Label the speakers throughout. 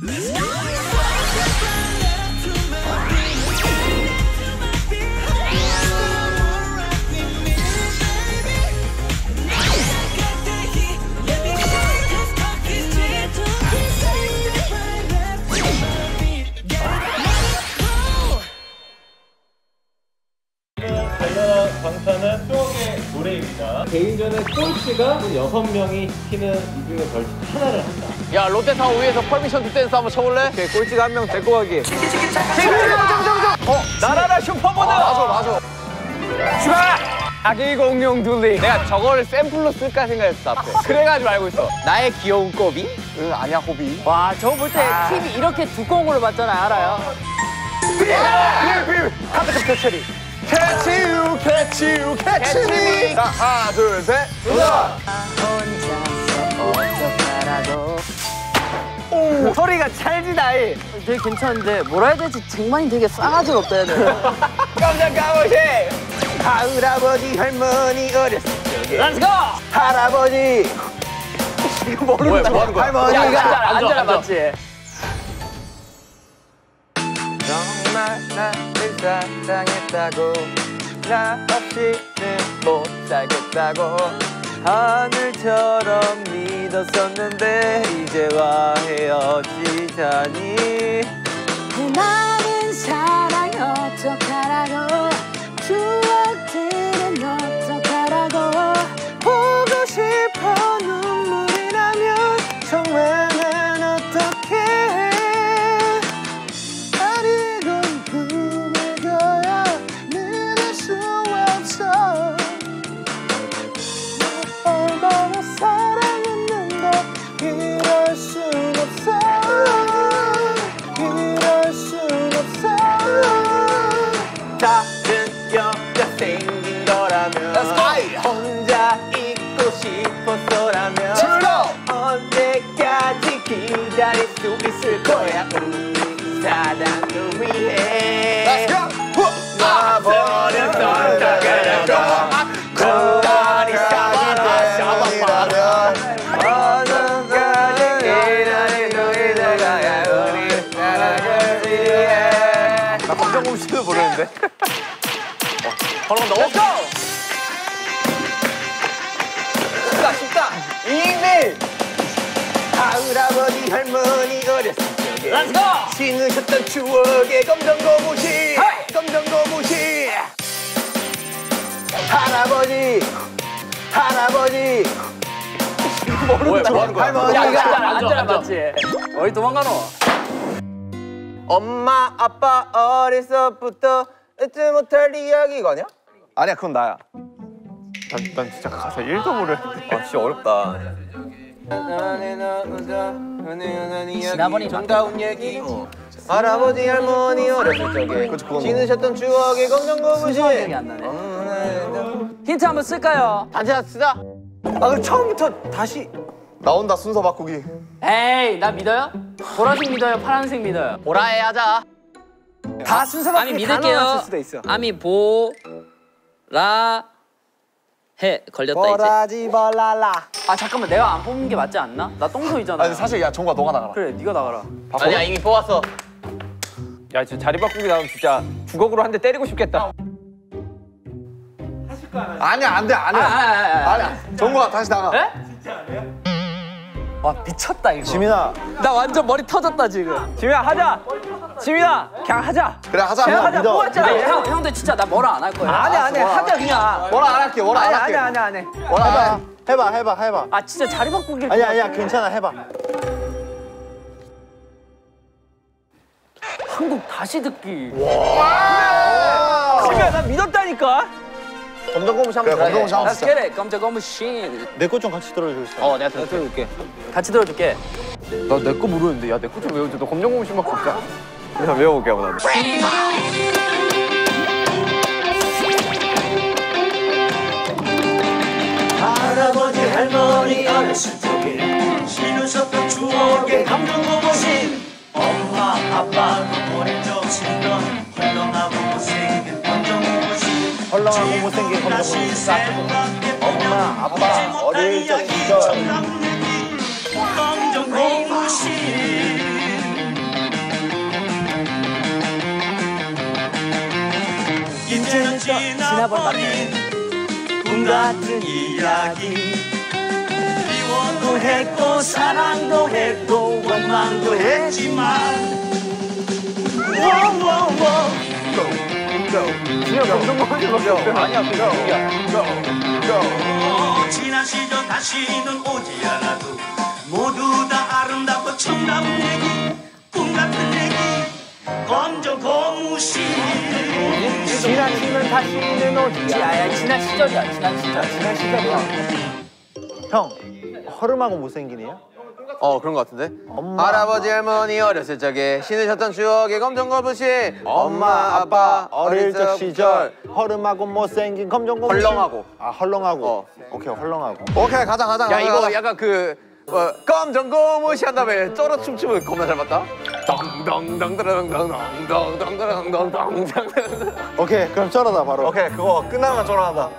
Speaker 1: 관련 개인전에 꼴찌가 6명이 시키는 이 중에 벌칙 하나를 한다.
Speaker 2: 야 롯데타워 위에서 Permission to Dance 한번 쳐볼래? 오케이 꼴찌가 한 명 데리고 가기 어? 날아라 슈퍼보드 맞아 맞아 출발! 아기 공룡 둘리 내가 저거를 샘플로 쓸까 생각했어 앞에 그래가지고 알고 있어 나의 귀여운 꼬비? 응 아니야 호비
Speaker 3: 와, 저거 볼때 TV 이렇게 두꺼운 걸로 봤잖아요. 알아요?
Speaker 2: 카드캡터 체리 Catch you catch you catch me 자 하나 둘셋. 도전 오. 소리가 찰지다이.
Speaker 3: 되게 괜찮은데 뭐라 해야 될지? 쟁반이 되게 싸가지가 없다 해야 돼요.
Speaker 2: 깜짝 까보시. 할아버지 할머니 어렸을 적에
Speaker 3: Let's go!
Speaker 2: 할아버지. 이거 모른다 뭐 하는 거야? 할머니가
Speaker 3: 앉아라, 앉아라, 맞지?
Speaker 2: 정말 나를 사랑했다고 나 없이는 못 살겠다고 하늘처럼 믿었었는데 이제와 헤어지자니?
Speaker 3: 그 많은 사랑 어떡하
Speaker 2: 바로 간다 Let's go 쉽다 쉽다 이미 할아버지 할머니 어렸을 적에
Speaker 3: Let's go!
Speaker 2: 신으셨던 추억의 검정 고무신 검정 고무신 할아버지 할아버지 모르는 뭐 하는 거야?
Speaker 3: 야, 앉아라, 앉아라, 맞지? 어디 도망가노?
Speaker 2: 엄마 아빠 어릴 적부터 잊지 못할 이야기가 아니야? 아니야 그건 나야 난, 난 진짜 가사 1도 모르는데 아 진짜 어렵다
Speaker 3: 지나버린
Speaker 2: 정다운 얘기 할아버지 할머니 어렸을 적에 지으셨던 추억의 검정 고무신
Speaker 3: 안 나네. 힌트 한번 쓸까요?
Speaker 2: 다시 쓰자 아 그럼 처음부터 다시
Speaker 4: 나온다 순서 바꾸기.
Speaker 3: 에이, 나 믿어요? 보라색 믿어요? 파란색 믿어요?
Speaker 2: 보라해 하자 다 순서
Speaker 3: 아미
Speaker 2: 바꾸기 다
Speaker 3: 믿을게요.
Speaker 2: 넣어놨을 수도 있어
Speaker 3: 아미 보 라 해 걸렸다 이제.
Speaker 2: 보라지 벌라라
Speaker 3: 아 잠깐만 내가 안 뽑는 게 맞지 않나? 나 똥소이잖아.
Speaker 4: 아니 사실 야 정과 너가 나가라.
Speaker 3: 그래 네가 나가라.
Speaker 2: 아니야 이미 뽑았어
Speaker 1: 야, 진짜 자리 바꾸기 나오면 진짜 주걱으로 한 대 때리고 싶겠다.
Speaker 4: 아니야 안돼
Speaker 3: 아,
Speaker 4: 안해.
Speaker 3: 아, 아, 아.
Speaker 4: 아니야. 정과 다시 나가.
Speaker 3: 에? 와 미쳤다 이거.
Speaker 4: 지민아
Speaker 3: 나 완전 머리 터졌다 지금.
Speaker 1: 지민아, 하자! 지민아, 그냥 하자!
Speaker 4: 그래 하자.
Speaker 1: 그냥
Speaker 4: 형
Speaker 1: 하자,
Speaker 4: 믿어.
Speaker 1: 뽑았잖아.
Speaker 3: 근데 형 형들 진짜 나 뭐라 안 할 거야.
Speaker 1: 아니야, 아니야, 하자, 그냥!
Speaker 4: 뭐라 안 할게. 뭐라 안 할게.
Speaker 1: 아니야, 아니야, 안 해.
Speaker 4: 뭐라 안 해.
Speaker 5: 해봐 해봐 해봐
Speaker 3: 아 진짜 자리 바꾸기.
Speaker 5: 아니야 아니야 괜찮아 해봐
Speaker 3: 한국 다시 듣기.
Speaker 1: 지민아, 나 믿었다니까?
Speaker 2: 검정 고무신
Speaker 4: 그래
Speaker 2: 한번
Speaker 4: 검정 고무신 한번
Speaker 3: Let's
Speaker 4: 쓰자.
Speaker 3: get it. 깜짝 검신.
Speaker 5: 내것좀 같이 들어주겠어
Speaker 2: 어 내가 들어줄게
Speaker 3: 같이 들어줄게.
Speaker 1: 나 내 거 모르는데. 야, 내 거 좀 외워줘. 너 검정 고무신밖에 없다. 내가 외워볼게, 한번 나도.
Speaker 6: 할아버지 할머니 어렸을 적에 신으셨던 추억의 감동고무신 엄마 아빠 적 신던 헐렁하고 못생긴 검정고무신
Speaker 5: 헐렁하고 못생긴 검정군이 싹. 엄마, 아빠, 어릴 적 시절.
Speaker 6: 검정고무신 이제는 지나버린 꿈 같은 이야기. 미워도 했고 사랑도 했고 원망도 했지만. 워워워. 어, 지난 시절 다시는 오지 않아도 모두 다 아름답고 청담 얘기 꿈 같은 얘기 검정 고무신.
Speaker 2: 지난 시는 다시는 오지
Speaker 3: 야, 지난 시절이야, 지난 시절. 지난 시절이야.
Speaker 5: 형 허름하고 못생기네요?
Speaker 2: 어 그런 것 같은데? 할아버지 할머니 어렸을 적에 신으셨던 추억의 검정 거부신 엄마 아빠
Speaker 5: 어릴 적 시절 허름하고 못생긴 검정 고무신
Speaker 2: 헐렁하고.
Speaker 5: 아 헐렁하고.
Speaker 2: 어.
Speaker 5: 오케이 헐렁하고.
Speaker 4: 오케이 가자 가자
Speaker 2: 야
Speaker 4: 가자,
Speaker 2: 이거
Speaker 4: 가자.
Speaker 2: 약간 그 어, 검정 고무시 한 다음에 쩔어 춤추면 겁나 잘 맞다? 덩덩덩덩덩덩덩덩덩덩덩덩
Speaker 5: 오케이 그럼 쩔어다 바로.
Speaker 4: 오케이 그거 끝나면 전화한다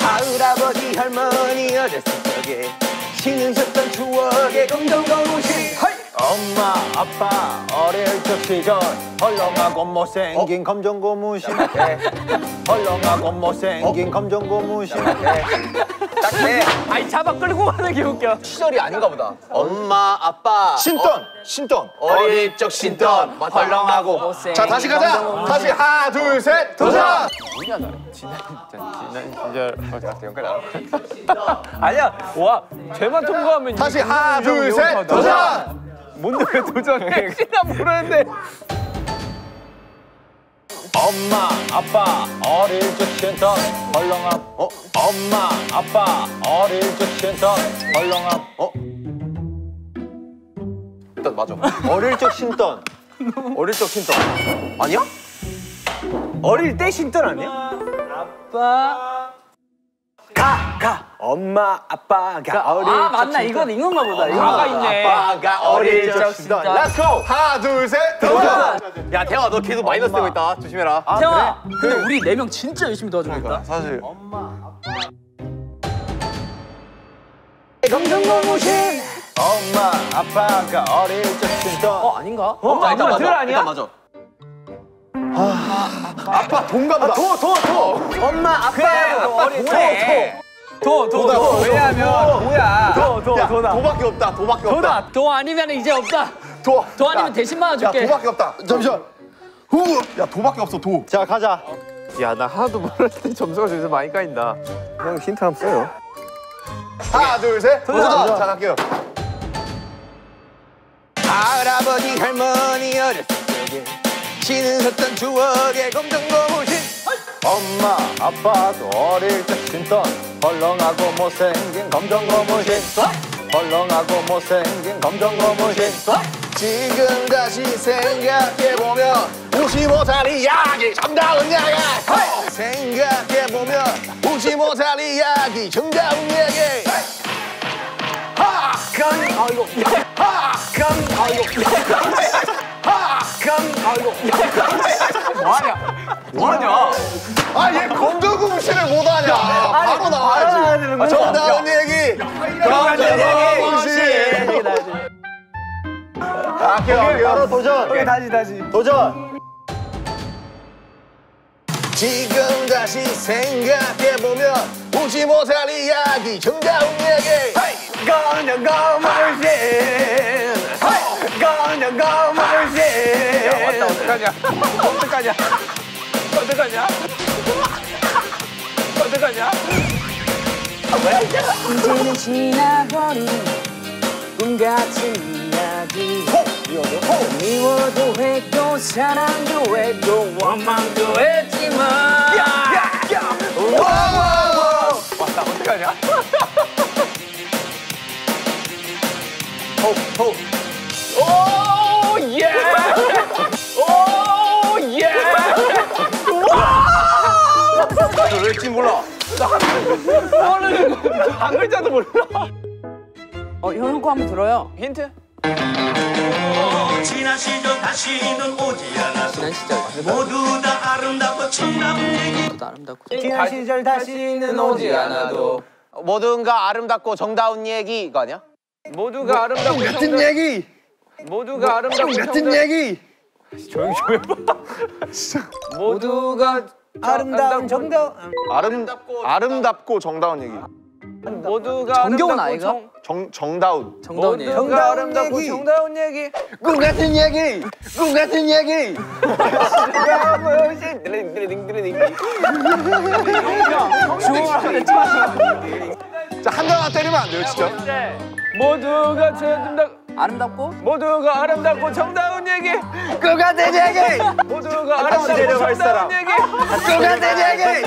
Speaker 2: 할아버지 할머니 어렸을 적에 신으셨던 추억의 검정 고무신
Speaker 5: 엄마 아빠 어릴 적 시절 헐렁하고 못생긴 검정 고무신. 헐렁하고 못생긴 검정 고무신
Speaker 2: 딱해 아니 잡아 끌고 가는 게 웃겨. 시절이 아닌가 보다. 엄마 아빠
Speaker 5: 신던 신던
Speaker 2: 어릴 적 신던 헐렁하고.
Speaker 4: 자 다시 가자. 다시 하나 둘 셋 도전!
Speaker 2: 아니야. 와 쟤만 통과하면
Speaker 4: 다시 하나 둘 셋 도전!
Speaker 2: 뭔데 왜 도전해? 신나 모르는데
Speaker 5: 엄마 아빠 어릴 적 신던 헐렁함 어? 엄마 아빠 어릴 적 신던 헐렁함 어?
Speaker 2: 일단 맞아
Speaker 5: 어릴 적 신던
Speaker 2: 어릴 적 신던 아니야? 어릴 때 신던 아니야?
Speaker 5: 엄마 아빠가 어릴
Speaker 3: 아, 맞나? 이건 이건가 보다. 이거.
Speaker 2: 아가 있네.
Speaker 5: 아빠가 어릴 적 신던
Speaker 2: Let's go!
Speaker 4: 하나 둘 셋 도전
Speaker 2: 야 태형아 너 계속 마이너스 되고 있다. 조심해라.
Speaker 3: 태형아, 근데 우리 네 명 진짜 열심히 도와주고 있다.
Speaker 4: 사실.
Speaker 5: 엄마 아빠가 어릴 적 신던
Speaker 3: 어, 아닌가?
Speaker 2: 자 일단 맞아. 일단 맞아
Speaker 4: 아빠 동갑다.
Speaker 2: 엄마 아빠. 어릴 때 도 도도 왜냐면 뭐야?
Speaker 4: 야 도밖에 없다 도밖에 없다.
Speaker 3: 도 아니면 이제 없다.
Speaker 4: 도
Speaker 3: 도 아니면 대신만
Speaker 4: 야
Speaker 3: 줄게.
Speaker 4: 도밖에 없다. 잠시만. 후 야 도밖에 없어 도.
Speaker 5: 자 가자.
Speaker 2: 야 나 하나도 모르는데 점수가 저기서 많이 까인다. 형 힌트 한번 써요.
Speaker 4: 하나 둘 셋. 도전. 자 갈게요.
Speaker 2: 할아버지 할머니 어렸을 신으셨던 추억의 검정 고무신.
Speaker 5: 엄마 아빠도 어릴 적 신던 헐렁하고 못생긴 검정 고무신. 헐렁하고 못생긴 검정 고무신.
Speaker 4: 지금 다시 생각해보면 웃지 못할 이야기 정다운 이야기 생각해보면 웃지 못할 이야기 정다운 이야기 하강 아이고. 하강 아이고. 하강 아이고
Speaker 2: 뭐하냐?
Speaker 4: 아 얘 검정고무신을 못하냐? 바로 나와야지. 아, 정다운 얘기. 검정고무신 갈게요 갈게요
Speaker 5: 바로 도전
Speaker 2: 다시 다시.
Speaker 5: 도전.
Speaker 4: 지금 다시 생각해보면 웃지 못할 이야기 정다운 얘기
Speaker 2: 검정 고무신 검정 고무신 야 왔다 어떡하냐? 어떡하냐? 어떡하냐? 어떡하냐?
Speaker 3: 이제는 지나버린 꿈 같은 이야기. 미워도 했고 사랑도 했고 원망도 했지만
Speaker 2: 왔다 어떡하냐? 오예 오예
Speaker 4: 왜지 몰라
Speaker 2: 한 글자도 몰라
Speaker 3: 어, 형, 형거 한번 들어요.
Speaker 2: 힌트
Speaker 6: 지난 시절 다시는 오지 않아도
Speaker 3: 지난 시절.
Speaker 6: 모두 다 아름답고 청담 얘기
Speaker 3: 도 아름답고.
Speaker 2: 지난 시절 다시는 오지 않아도
Speaker 1: 모두가 아름답고 정다운 얘기 이거 아니야? 모두가 아름답고
Speaker 4: 같은 얘기.
Speaker 1: 모두가 아름답고
Speaker 4: 같은 얘기.
Speaker 1: 모두가 아름다운 정다운
Speaker 4: 아름답고 아름답고 정다운 얘기.
Speaker 1: 모두가
Speaker 3: 정겨운 아이가?
Speaker 1: 정-
Speaker 4: 정 정다운.
Speaker 3: 정다운이.
Speaker 1: 모두가 아름답고 정다운 얘기
Speaker 4: 꿈 같은 얘기. 꿈 같은 얘기. 자한 대만 때리면 안 돼요 진짜.
Speaker 1: 모두가 아름답
Speaker 3: 아름답고?
Speaker 1: 모두가 아름답고 정다운 얘기.
Speaker 4: 꿈 같은 얘기.
Speaker 1: 모두가 아름답고 정다운 얘기.
Speaker 4: 꿈 같은 얘기.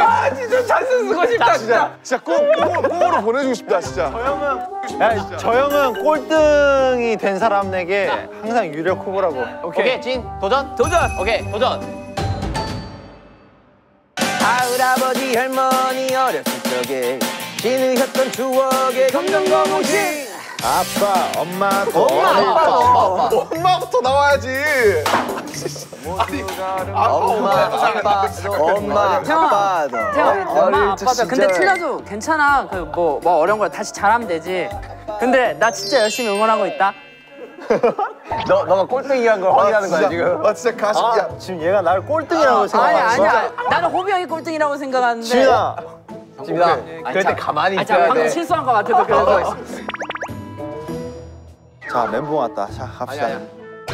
Speaker 1: 아 진짜 찬스 쓰고 싶다 진짜.
Speaker 4: 진짜. 꼭 꽁으로, 꽁으로 보내주고 싶다 진짜.
Speaker 7: 야, 저 형은 꼴등이 된 사람에게 항상 유력 후보라고.
Speaker 1: 오케이. 진 도전? 도전! 오케이 도전. 할아버지 할머니 어렸을 적에 진으셨던 추억의 검정거무신
Speaker 7: 아빠, 엄마,
Speaker 3: 엄마 아빠도 엄마 아빠.
Speaker 4: 엄마부터 나와야지.
Speaker 1: 엄마 아빠도 엄마
Speaker 3: 태영아 태영아 엄마 아빠도 근데 틀려도 괜찮아. 그 뭐 뭐 어려운 걸 다시 잘하면 되지. 근데 나 진짜 열심히 응원하고 있다.
Speaker 1: 너 너가 꼴등이란 걸 확인하는 거야 지금?
Speaker 4: 아 진짜 가시. 야.
Speaker 7: 지금 얘가 날 꼴등이라고
Speaker 3: 아니
Speaker 7: 생각하는
Speaker 3: 아니야. 나는 호비 형이 꼴등이라고 생각하는데.
Speaker 7: 지민아,
Speaker 1: 지민아 그럴 때 가만히 있어야
Speaker 3: 방금
Speaker 1: 돼.
Speaker 3: 실수한 것 같아서 그래서.
Speaker 7: 자 멘붕 왔다. 자 갑시다.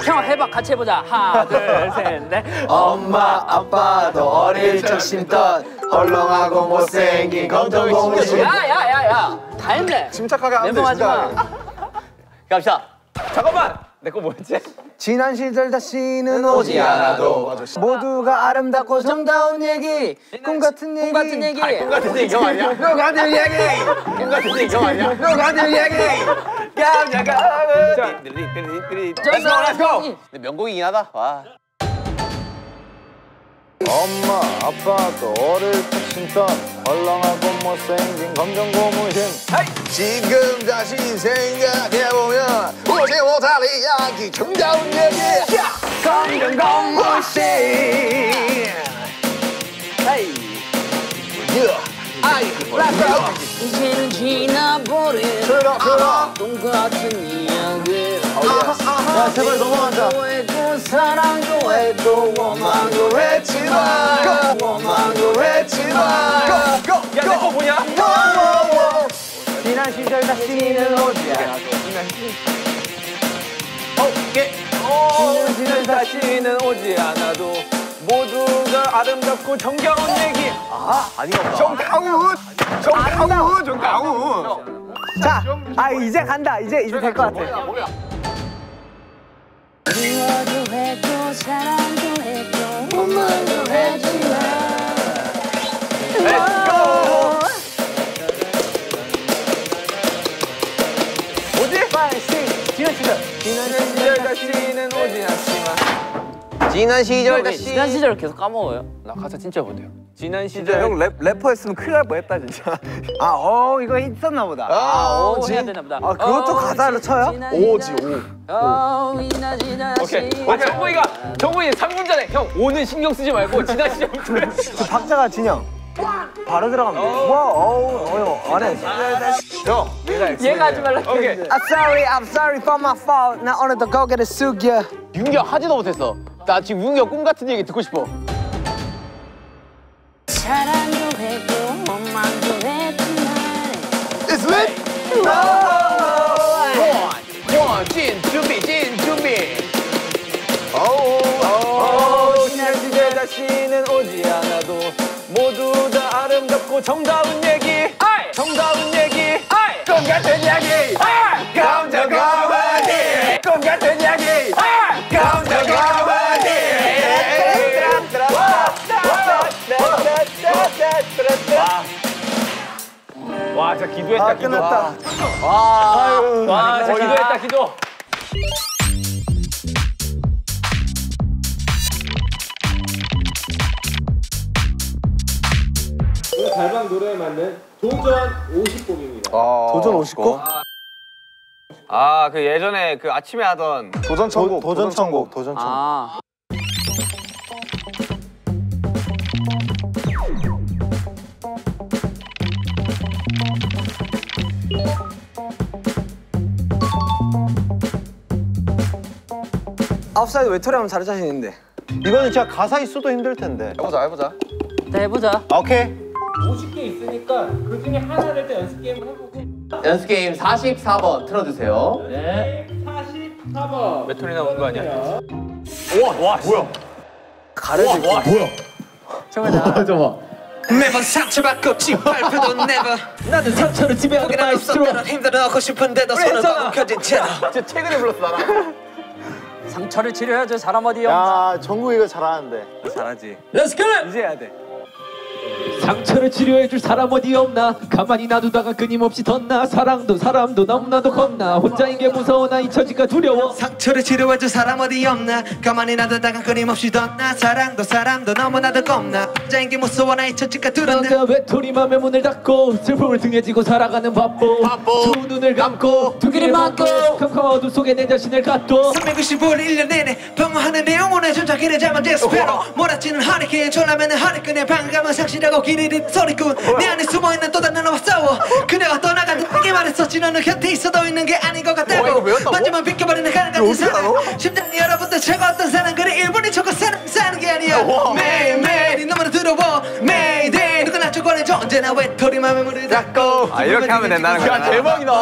Speaker 3: 형 해봐. 같이 해보자. 하나 둘셋넷.
Speaker 1: 엄마 아빠도 어릴 적 심던 헐렁하고 못생긴 검정고무신.
Speaker 3: 야야야야. 다 했네.
Speaker 4: 침착하게 하면 돼. 침착하게.
Speaker 1: 갑시다. 잠깐만! 내 거 뭐였지?
Speaker 7: 지난 시절 다시는
Speaker 1: 오지 않아도.
Speaker 7: 모두가 아름답고 정다운 얘기, 꿈 같은 얘기.
Speaker 3: 꿈 같은 얘기.
Speaker 1: 꿈 같은 얘기 형 아니야? 꿈 같은 얘기. 꿈 같은 얘기 형 아니야? 꿈 같은 얘기. 깜짝아. 띠리띠리띠리. Let's go let's go 명곡이긴 하다. 와
Speaker 7: 엄마, 아빠도 어릴 적 신던 헐렁하고 못생긴 검정 고무신.
Speaker 4: 지금 다시 생각해보면 오지 못할 이야기 정다운 얘기.
Speaker 1: 검정 고무신.
Speaker 3: 이제는 지나버린 똑같은 이야기.
Speaker 7: 야. 제발 넘어간다.
Speaker 3: 사랑도 해도 원망도
Speaker 4: 했지만 원망도 했지만
Speaker 1: 야내 거 뭐냐?
Speaker 7: 지난 시절 다시는 오지 않아.
Speaker 1: 지는 지는 다시는 오지 않아도 모두가 아름답고 정겨운 얘기. 아 아닌가 보다.
Speaker 4: 정다운! 정다운! 정다운!
Speaker 7: 자, 아 이제 간다. 이제 이제 될 것 같아.
Speaker 2: 미워도 해도 사랑도 해도 원망도 했지만
Speaker 1: 지난 시절. 다시는 오지 않지만. 지난 시절 다시
Speaker 3: 지난 시절을 계속 까먹어요?
Speaker 1: 나 가사 진짜 못해요 지난 시절
Speaker 7: 형 랩, 래퍼 했으면 큰일 날 뻔했다 진짜. 아, 어 이거 있었나 보다.
Speaker 3: 아오 해야 되나 보다
Speaker 7: 아, 그것도 가사로 쳐요?
Speaker 4: 오지 오
Speaker 1: 오케이 아 정국이가 정국이 3분 전에 형 오는 신경 쓰지 말고 지난 시절부터
Speaker 7: 그 박자가 진영. 바로 들어가면 돼. 와, 어우, 어휴, 안 해.
Speaker 4: 형
Speaker 3: 얘가 하지 말라
Speaker 1: 오케이
Speaker 7: I'm sorry, I'm sorry for my fault. 나 오늘도 고개를 숙여.
Speaker 1: 윤경 하지도 못했어 나 지금 윤경 꿈 같은 얘기 듣고 싶어 진 준비 진 준비
Speaker 4: 오
Speaker 1: 지난 시절 다시는 오지 않아도 모두 다 아름답고 정다운 얘기 기도했다,
Speaker 7: 아,
Speaker 1: 기도.
Speaker 7: 끝났다.
Speaker 1: 와, 와, 진짜 기도했다, 기도.
Speaker 8: 오늘 달방 노래에 맞는 도전 50곡입니다.
Speaker 7: 도전 50곡?
Speaker 1: 아, 그 예전에 그 아침에 하던
Speaker 4: 도전 천국
Speaker 7: 도전 천국, 도전 천국.
Speaker 3: 아
Speaker 1: 마법사의 외톨이 하면 잘할 자신 있는데.
Speaker 9: 이거는 진짜 가사 있어도 힘들 텐데.
Speaker 1: 해보자, 해보자.
Speaker 3: 네, 해보자.
Speaker 9: 아, 오케이.
Speaker 10: 50개 있으니까 그 중에 하나를 일단 연습 게임을 해보고
Speaker 2: 연습 게임 44번 틀어주세요.
Speaker 10: 네 44번
Speaker 1: 외톨이 나온 거 아니야?
Speaker 3: 정말 나.
Speaker 11: 매번 상처받고 짓밟혀도 never 나는 상처를 지배하게 난 없어 때론 힘들어하고 싶은데도 손을 꽉 켜진 채로
Speaker 1: 진짜 최근에 불렀어, 나랑.
Speaker 3: 상처를 치료해야죠. 사람 어디 영.
Speaker 9: 야, 정국 이거 잘하는데.
Speaker 1: 잘하지.
Speaker 11: It!
Speaker 1: 이제 해야 돼.
Speaker 12: 상처를 치료해줄 사람 어디 없나? 가만히 놔두다가 끊임없이 덧나. 사랑도 사람도 너무나도 겁나. 혼자인 게 무서워 나? 잊혀질까 두려워.
Speaker 11: 상처를 치료해줄 사람 어디 없나? 가만히 놔두다가 끊임없이 덧나. 사랑도 사람도 너무나도 겁나. 혼자인 게 무서워 나? 잊혀질까 두렵네
Speaker 12: 내가? 외톨이 맘에 문을 닫고 슬픔을 등에 지고 살아가는 바보. 두 눈을 감고 두 귀를 막고 캄캄한 어둠 속에 내 자신을 갖도
Speaker 11: 365일 1년 내내 방어하는 영혼의 전자기를 잡은 데스페로. 몰아치는 허리케인. 졸라매는 허리끈에 방감은 상실하고 잃은 소리꾼 내 안에 숨어있는 또 다른 너와 싸워 그녀가 떠나간다 내게 말했었지 너는 곁에 있어도 있는 게 아닌 것 같다고 마지막 비켜버리는 가는 같은 사랑 심장이 여러분들 최고 어떤 사랑 그래 일본이 저거 사는 사는 게 아니야 매일매일 이 너무나 두려워 매일데이 누구나 저거내줘 언제나 외톨이 맘에 물을 닫고
Speaker 1: 아, 이렇게 하면 된다는 거야. 야, 대박이다.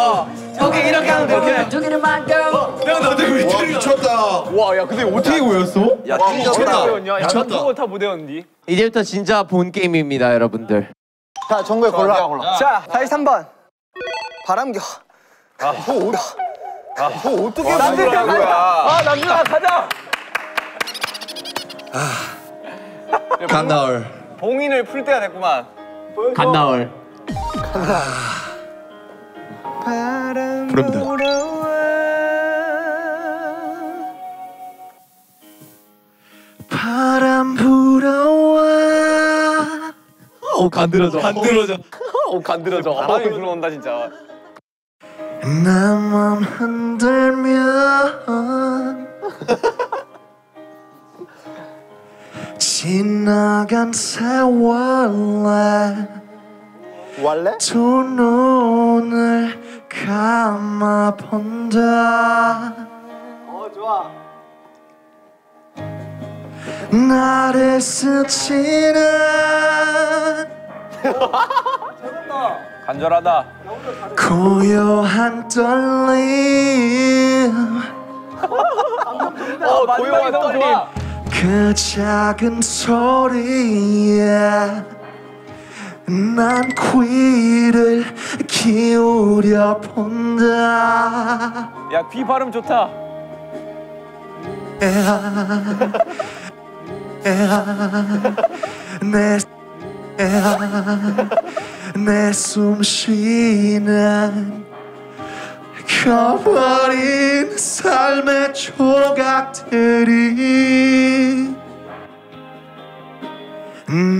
Speaker 11: 오케이 이렇게 하면 돼
Speaker 3: 저기를 막고.
Speaker 9: 미쳤다.
Speaker 1: 와, 야, 근데 어떻게 외웠어? 야, 진짜
Speaker 9: 미쳤다.
Speaker 1: 외웠냐? 야,
Speaker 9: 미쳤다.
Speaker 1: 그거 다못 외웠니?
Speaker 2: 이제부터 진짜 본 게임입니다, 여러분들.
Speaker 9: 자, 정국이 골라.
Speaker 1: 자, 다시 3번. 바람겨. 아, 뭐, 아, 뭐 어떻게 남준아 가자. 아, 남준아 가자.
Speaker 9: 간나올.
Speaker 1: 봉인을 풀 때가 됐구만.
Speaker 2: 간나월.
Speaker 9: 부릅니다.
Speaker 11: 어
Speaker 12: 간들어져 간들어져
Speaker 1: 어, 간들어져. 바람이 불어온다, 진짜.
Speaker 11: 나맘 흔들면 지나간 세월에
Speaker 9: 원래?
Speaker 11: 두 눈을 감아 본다 어 좋아 나를 스치는
Speaker 1: 간절하다.
Speaker 11: 고요한 떨림
Speaker 1: 어, 고요한 떨림.
Speaker 11: 그 작은 소리에 난 귀를 기울여 본다
Speaker 1: 야, 귀 발음 좋다.
Speaker 11: 내 숨쉬는 커버린 삶의 조각들이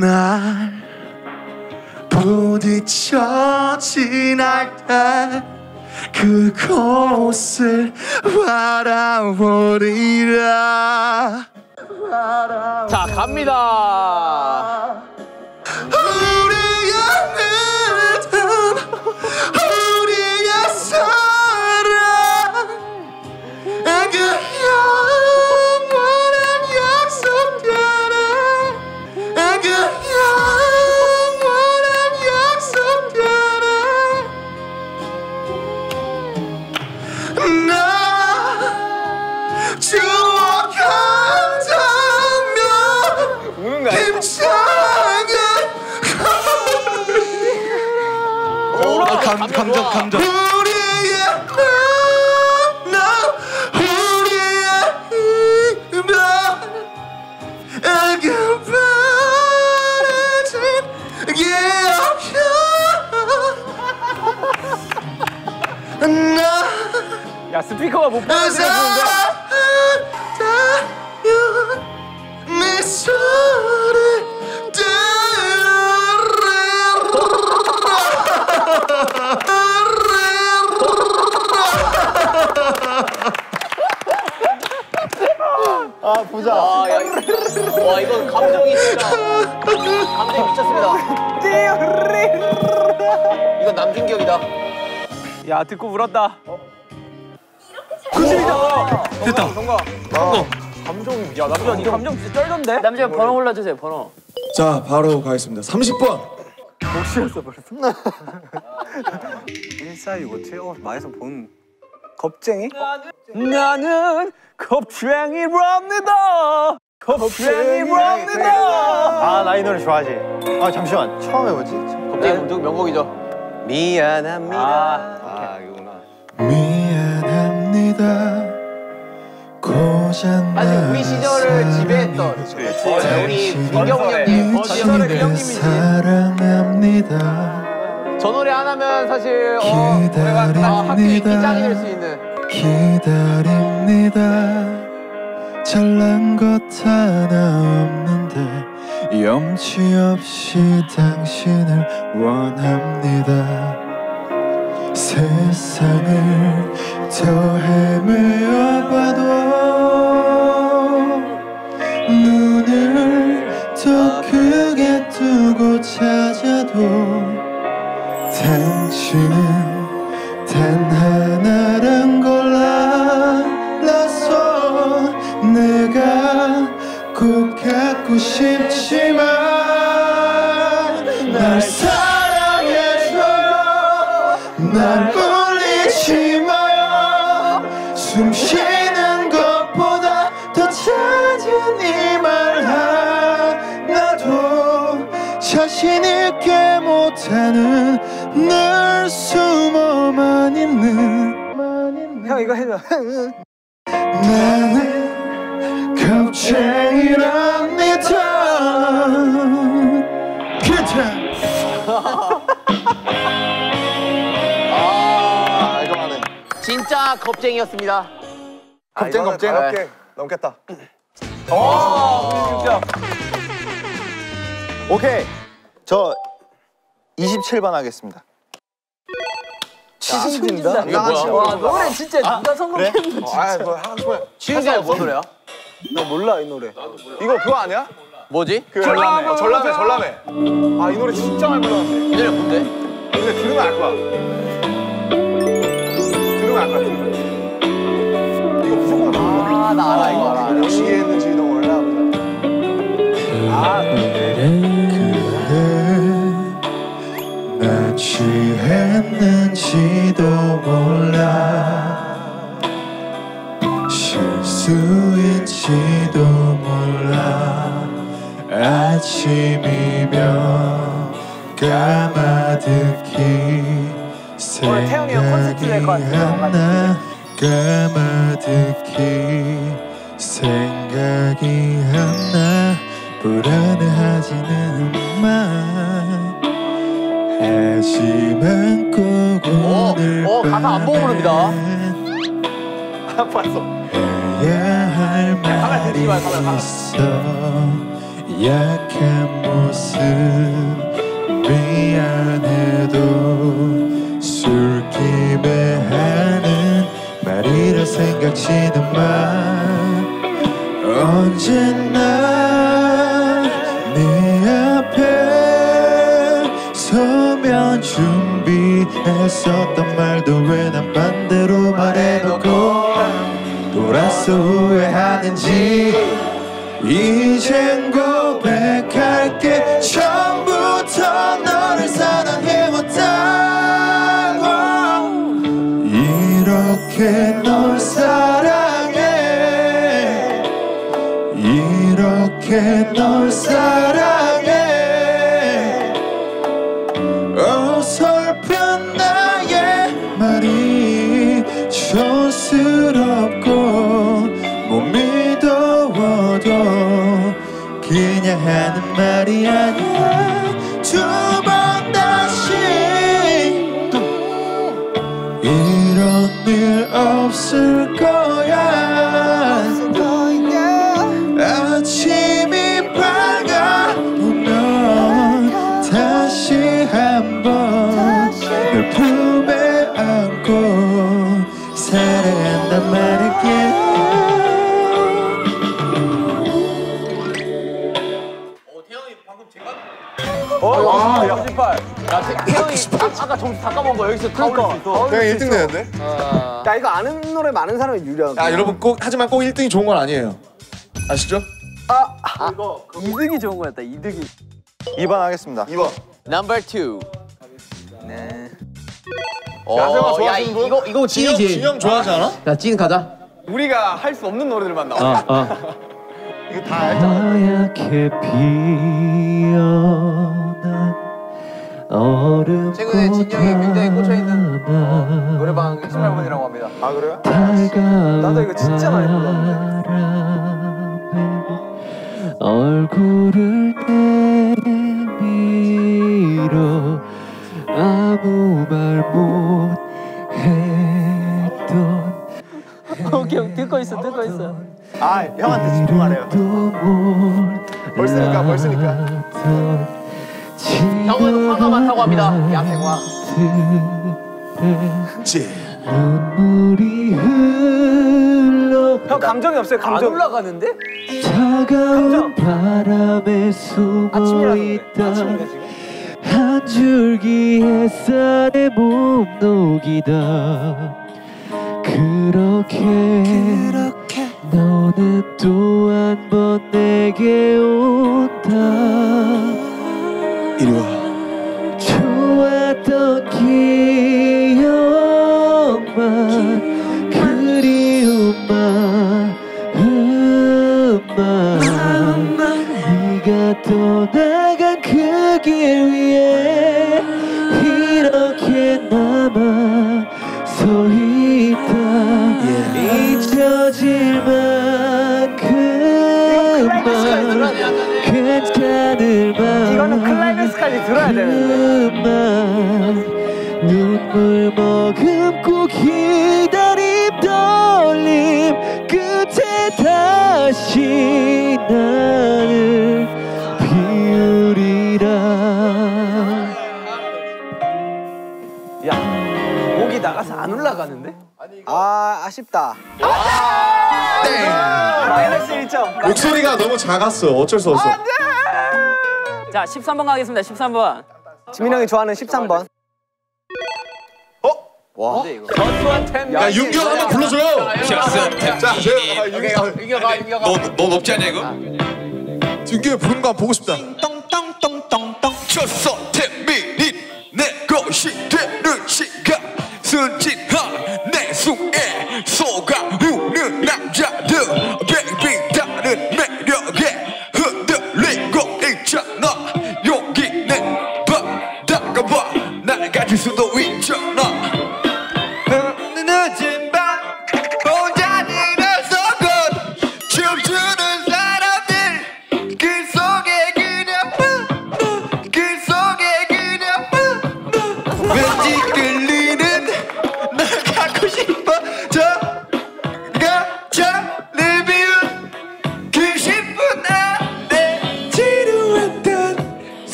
Speaker 11: 날 부딪혀 지날 때 그곳을 바라보리라
Speaker 1: 자, 갑니다.
Speaker 11: 우리의 믿음 우리의 사랑. 그영 감, 감정 감정. 우리의 나 우리의 이별 그 바래진 기억이 나
Speaker 1: 야, 스피커가 못 받아주는데.
Speaker 11: 미소를
Speaker 9: 아, 보자.
Speaker 1: 아, 야, 이거- 와, 이건 감정이 진짜. 감정이 미쳤습니다. 이건 남준기억이다. 야, 듣고 울었다. 90이다. 됐다. 성공. 성공. 감정이 야니 감정 진짜 쩔던데?
Speaker 3: 남자 번호 골라주세요 번호.
Speaker 11: 자 바로 가겠습니다 30번
Speaker 1: 목시였어 벌써
Speaker 4: 1465 마에서 본 겁쟁이?
Speaker 1: 나는 겁쟁이랍니다. 겁쟁이랍니다.
Speaker 4: 아 나 이 노래 좋아하지. 아 잠시만. 처음에 뭐지?
Speaker 1: 겁쟁이 감정 명곡이죠. 미안합니다.
Speaker 4: 아 이거구나.
Speaker 11: 미안합니다. 고장
Speaker 2: 사실 우리 시절을 지배했던 어, 우리 민경훈 형님, 버지 형님들
Speaker 11: 사랑합니다
Speaker 2: 저 노래 하나면 사실 어, 노래가 다. 학교 인기짱이 될 수 있는.
Speaker 11: 기다립니다. 잘난 것 하나 없는데 염치 없이 당신을 원합니다. 세상을 더 헤매어 봐도 눈을 더 크게 뜨고 찾아도 당신은 단 하나란 걸 알아서 내가 꼭 갖고 싶지만 날 사랑해줘요 날 울리지 마요. 숨 쉬는 것보다 더 찾은 이말 하나도 자신 있게 못하는 늘 숨어만 있는
Speaker 4: 형 이거 해줘.
Speaker 11: 나는 겁쟁이랍니다 기타
Speaker 4: 아. 이거 하네
Speaker 2: 진짜 겁쟁이였습니다.
Speaker 4: 겁쟁 겁쟁
Speaker 2: 네.
Speaker 4: 오케이 넘겠다.
Speaker 1: 와 진짜
Speaker 4: 오케이. 저 27번 하겠습니다
Speaker 1: 뭐야?
Speaker 3: 와 노래 진짜 누가 성공했는지.
Speaker 4: 아 그거 하고 싶어요
Speaker 2: 취은가 뭔 노래야?
Speaker 4: 나 몰라 이 노래 이거 그거 아니야?
Speaker 2: 뭐지?
Speaker 4: 그 전람회 전람회 전람회 아이 노래 진짜 많이 불렀는데
Speaker 2: 이 노래 뭔데?
Speaker 4: 근데 들으면 알 거야 들으면 알 거야 이거 무조건 알아
Speaker 2: 아나 알아 이거 알아.
Speaker 4: 취했는지도 몰라 아
Speaker 11: 취했는지도 몰라. 실수인지도 몰라. 아침이면 까마득히 생각이. 안나 까마득히 생각이 안나. 불안해하지는 마 하지만 꼭 오늘
Speaker 2: 어, 가사 안 보고 부릅니다.
Speaker 4: 봤어
Speaker 2: 카메라 들지 마요, 카메라, 카메라.
Speaker 11: 있어 약한 모습 미안해도 술김에 하는 말이라 생각지는 마 언제나 했었던 말도 왜 난 반대로 말해놓고 돌아서 후회하는지 이젠 고백할게. 처음부터 너를 사랑해왔다고 이렇게 널 사랑해. 이렇게 널 사랑해 일없
Speaker 1: 야 태- 태영이 아, 아까 점수 다 까먹은 거 여기서 다 올릴 수 있어
Speaker 4: 형 1등 되는데?
Speaker 1: 야 이거 아는 노래 많은 사람이 유리한
Speaker 11: 아 여러분 꼭 하지만 꼭 1등이 좋은 건 아니에요
Speaker 4: 아시죠?
Speaker 3: 이득이 좋은 거였다. 이득이.
Speaker 4: 2번 하겠습니다. 2번.
Speaker 2: Number two.
Speaker 4: 야생화
Speaker 2: 어, 야,
Speaker 4: 좋아하시는 분?
Speaker 11: 이거 이거
Speaker 4: 진영. 진영 좋아하지 않아?
Speaker 11: 자찐 가자.
Speaker 1: 우리가 할 수 없는 노래들만 나와.
Speaker 11: 어 어.
Speaker 4: 이거 다 알잖아.
Speaker 11: 얼음
Speaker 2: 최근에 진영이 굉장히 꽂혀 있는 노래방 28번이라고 합니다.
Speaker 4: 아 그래요?
Speaker 11: 나도
Speaker 1: 이거 진짜 많이 불렀는데.
Speaker 11: 얼굴을 내밀어 아무 말 못 했던
Speaker 3: 오케이 듣고 있어 듣고 있어.
Speaker 4: 아 형한테 집중하래요. 벌쓰니까 벌쓰니까.
Speaker 2: 형은 화가 많다고 합니다. 야생화.
Speaker 4: 지.
Speaker 11: 눈물이 흘러
Speaker 1: 형 감정이 없어요.
Speaker 2: 안
Speaker 1: 감정.
Speaker 2: 올라가는데?
Speaker 11: 차가운 바람에 숨어 있다 한 줄기 햇살에 몸 녹이다 그렇게, 너는 또 한 번 내게 온다
Speaker 4: 이리 와.
Speaker 11: 좋았던 기억만 그리움만 네가 떠나간 그 길 위에 그만 눈물 머금고 기다림 떨림 끝에 다시 나를 비우리라
Speaker 1: 목이 나가서 안 올라가는데?
Speaker 13: 아 아쉽다.
Speaker 1: 마이너스 1점.
Speaker 4: 목소리가 너무 작았어. 어쩔 수 없어.
Speaker 3: 자 13번 가겠습니다. 13번.
Speaker 13: 지민 형이 좋아하는 13번.
Speaker 1: 저수한텐
Speaker 4: 야 윤경 한번 불러줘요. 자, 제가 아, 윤경.
Speaker 2: 이겨가.
Speaker 4: 너 높지 않냐 이거? 윤경이 부르는 거 보고 싶다.
Speaker 13: 똥똥똥똥똥.
Speaker 7: 쳤어 태민이 내 것이 되는 시간 순진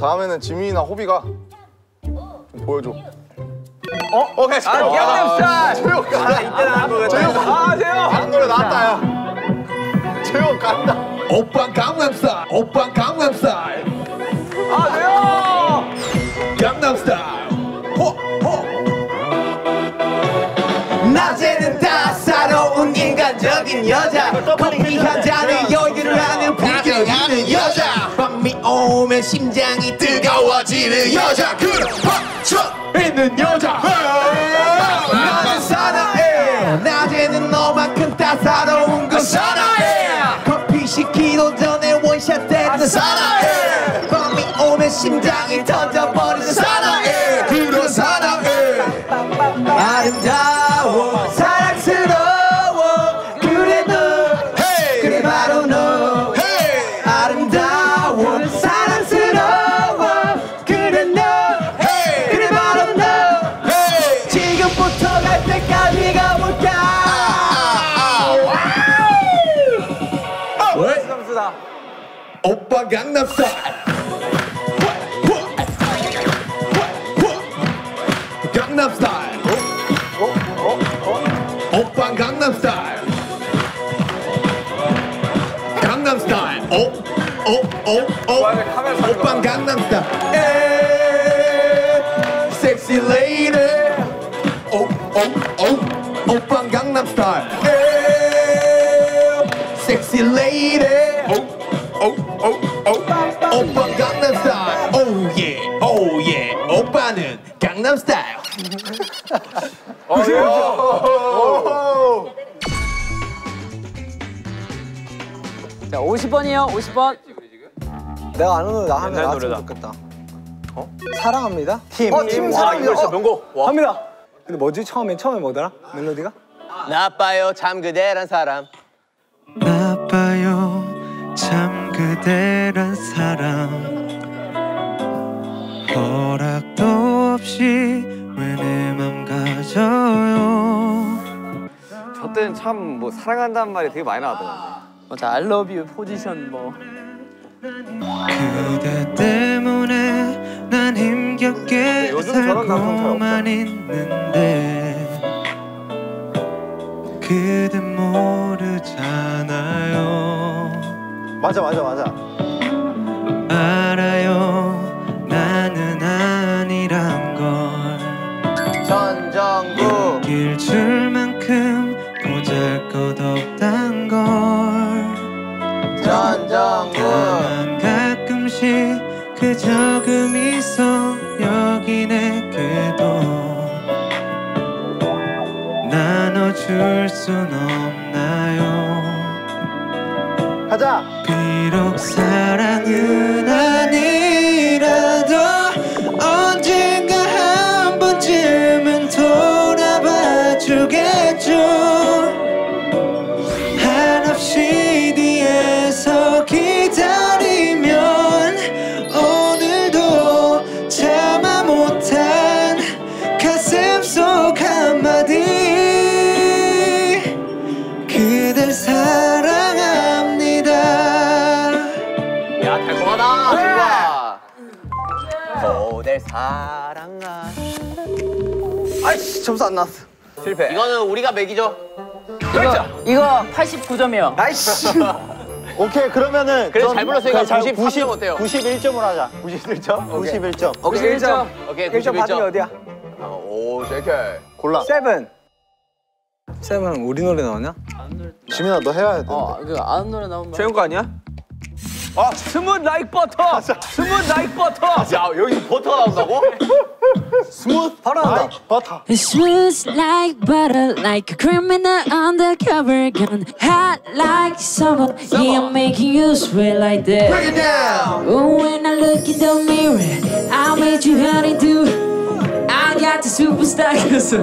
Speaker 4: 다음에는 지민이나 호비가 좀 보여줘.
Speaker 1: 어?
Speaker 4: 오케이.
Speaker 1: 아 기억남 스타일.
Speaker 4: 재혁
Speaker 1: 아
Speaker 4: 간다.
Speaker 1: 이때 나온 거겠다.
Speaker 4: 재혁.
Speaker 1: 아 재혁.
Speaker 4: 다른 노래 나왔다 야. 재혁 간다.
Speaker 11: 오빠 강남스타일 오빠 강남스타일
Speaker 1: 아 재혁.
Speaker 11: 강남스타일
Speaker 13: 낮에는 따사로운 인간적인 여자 커피 한 잔에 여유를 하는 비교 있는 여자 오면 심장이 뜨거워지는 여자 그런 빡쳐 있는 여자. 나는 사랑해. 낮에는 너만큼 따사로운 건 사랑해. 커피 시키도 전에 원샷 때는 사랑해. 밤이 오면 심장이 터져버리는 사랑해
Speaker 4: 오오오오 오빠 강남스타일 에이, sexy lady 오오오 오빠 강남스타일. 에이, sexy lady 오오오오 오빠 강남스타일. 오예 오예. 오빠는 강남스타일.
Speaker 14: 자 50번이요. 50번
Speaker 7: 내가 아는 노래 나 하면 나왔으면
Speaker 1: 노래다.
Speaker 7: 좋겠다. 어? 사랑합니다.
Speaker 1: 팀.
Speaker 7: 어, 팀
Speaker 1: 와,
Speaker 7: 사랑합니다.
Speaker 1: 진짜
Speaker 7: 어,
Speaker 1: 명곡. 와.
Speaker 7: 합니다. 근데 뭐지? 처음에 처음에 뭐더라? 멜로디가?
Speaker 2: 나빠요 참 그대란 사람
Speaker 11: 나빠요 참 그대란 사람 허락도 없이 왜내맘 가져요
Speaker 1: 저 때는 참 뭐 사랑한다는 말이 되게 많이 나왔더라고요.
Speaker 14: 맞아 I love you 포지션 뭐
Speaker 11: 그대 때문에 난 힘겹게 살고만 있는데 그댄 모르잖아요.
Speaker 5: 맞아 맞아 맞아.
Speaker 11: 알아요. 나는 아니란 걸.
Speaker 2: 전정구
Speaker 11: 길 줄만큼 보잘것없단 걸
Speaker 2: 전정구
Speaker 11: 다만 가끔씩 그 적음 있어 여기 내게도 나눠줄 순 없나요?
Speaker 5: 가자.
Speaker 11: 비록 사랑은
Speaker 2: 사랑하
Speaker 7: 아이씨 점수 안 나왔어.
Speaker 2: 실패 이거는 우리가 매기죠
Speaker 14: 이거 이거 89점이요
Speaker 7: 아이씨.
Speaker 5: 오케이 그러면은
Speaker 2: 그래,
Speaker 5: 전-
Speaker 2: 잘 불렀으니까
Speaker 5: 그래, 잘
Speaker 2: 93점 어때요?
Speaker 5: 91점으로 하자 91점? 91점
Speaker 7: 오케이 1점.
Speaker 2: 오케이
Speaker 7: 1점 받은 게
Speaker 2: 91점
Speaker 7: 어디야?
Speaker 2: 오 JK
Speaker 5: 골라
Speaker 7: seven. Seven 우리 노래 나오냐?
Speaker 5: 지민아 너 해야 돼
Speaker 14: 어그 아는 노래 나오면
Speaker 1: 최영 거 아니야? 아 스문 라이크 버터. 스문 라이크 버터.
Speaker 2: 야 여기 버터가 나온다고?
Speaker 5: 스무트 바로 한다 버터
Speaker 3: It smells like butter, like a criminal undercover gun. Hot like summer, yeah, I'm making you sweat like that.
Speaker 4: Break it down
Speaker 3: Oh, when I look in the mirror, I made you honey too. I got the superstar cause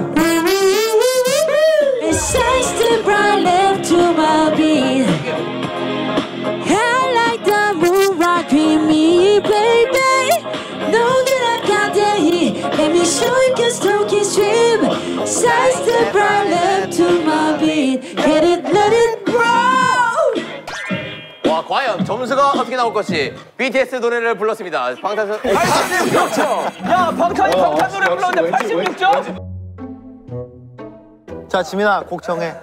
Speaker 3: It's nice to bright
Speaker 2: 점수가 어떻게 나올 것이 BTS 노래를 불렀습니다. 방탄소
Speaker 1: 86점. 야 방탄이 방탄 노래 불렀는데 86점?
Speaker 5: 자 지민아 곡 정해.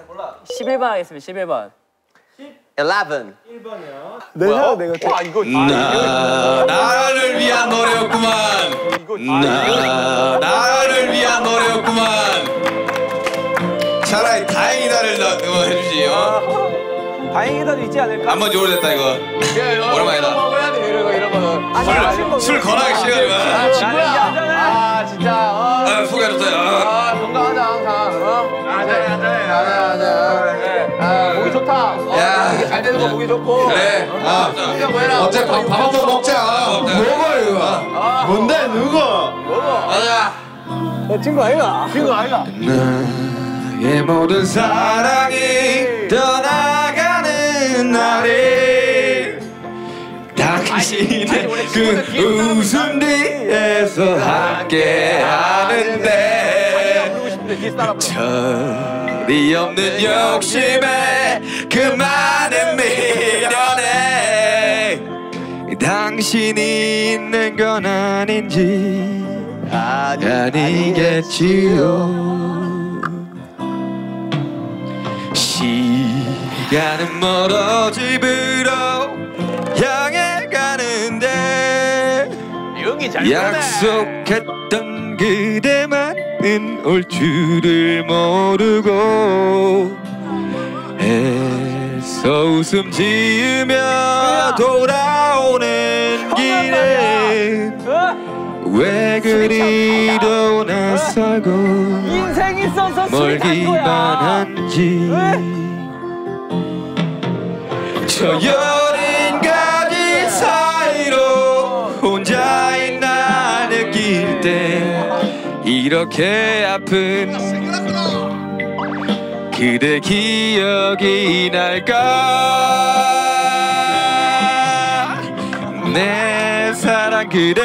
Speaker 14: 11번 하겠습니다 11번.
Speaker 2: 11
Speaker 5: 내가 내가
Speaker 2: 와 이거
Speaker 4: 나 나를 위한 노래였구만. 나 나를 위한 노래였구만. 차라리 다행이다를 더 응원해 주지 어?
Speaker 1: 다행이라도 있지 않을까?
Speaker 4: 한번 오래됐다 이거. 오랜만이다.
Speaker 2: 먹어야 돼 이런 거 이런 거는
Speaker 4: 술, 술 권하기
Speaker 2: 아
Speaker 4: 싫어하지만
Speaker 2: 친구야. 아 진짜. 어.
Speaker 4: 아, 소개해줬어요. 아.
Speaker 2: 아 건강하자 항상. 어? 안돼 안돼 안돼 안돼 아 보기 좋다. 어,
Speaker 4: 야.
Speaker 2: 이게 잘 되는 거 보기 좋고.
Speaker 4: 그래. 아,
Speaker 2: 진짜 뭐해라.
Speaker 4: 어째 밥, 밥 한 번 먹자.
Speaker 5: 뭐가 이거. 뭔데 누구?
Speaker 4: 가자.
Speaker 7: 내 친구 아이가?
Speaker 5: 친구 아이가?
Speaker 4: 나의 모든 사랑이 떠나 가는 날에 당신의 그 웃음 뒤에서 함께 하는데 철이 없는 욕심에 그 많은 미련에
Speaker 11: 당신이 있는 건 아닌지 아니겠지요 시간은 멀어 집으로 향해 가는데 약속했던 그대만은 올 줄을 모르고 애써 웃음 지으며 돌아오는 길에 왜 그리도 낯설고 멀기만. 한지 저 여린 가지 사이로 혼자 있나 느낄 때 이렇게 아픈 그대 기억이 날까? 내 사랑 그대